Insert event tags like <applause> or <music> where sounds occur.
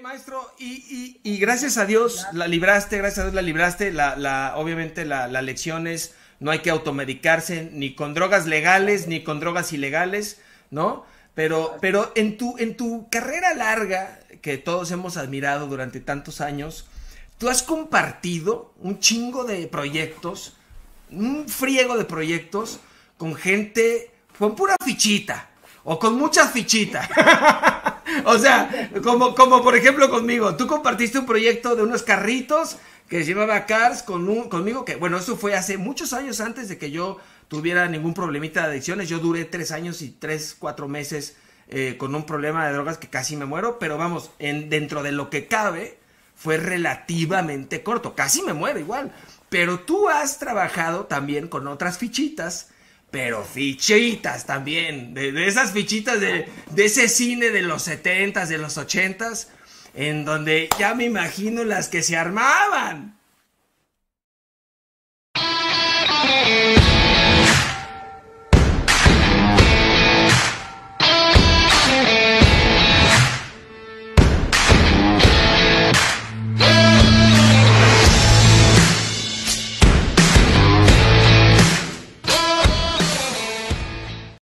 maestro, y, y, gracias a Dios la libraste, gracias a Dios la libraste, la, la, obviamente la, la lección es, no hay que automedicarse ni con drogas legales ni con drogas ilegales, ¿no? Pero, pero en tu, en tu carrera larga, que todos hemos admirado durante tantos años, tú has compartido un chingo de proyectos, un friego de proyectos con gente con pura fichita o con mucha fichita. <laughs> o sea, como, como por ejemplo conmigo, tú compartiste un proyecto de unos carritos que se llamaba Cars con un, conmigo, que bueno, eso fue hace muchos años antes de que yo tuviera ningún problemita de adicciones. Yo duré tres años y tres, cuatro meses eh, con un problema de drogas que casi me muero, pero vamos, en, dentro de lo que cabe, fue relativamente corto. Casi me muero igual. Pero tú has trabajado también con otras fichitas, pero fichitas también, de, esas fichitas de, de, ese cine de los setentas, de los ochentas, en donde ya me imagino las que se armaban.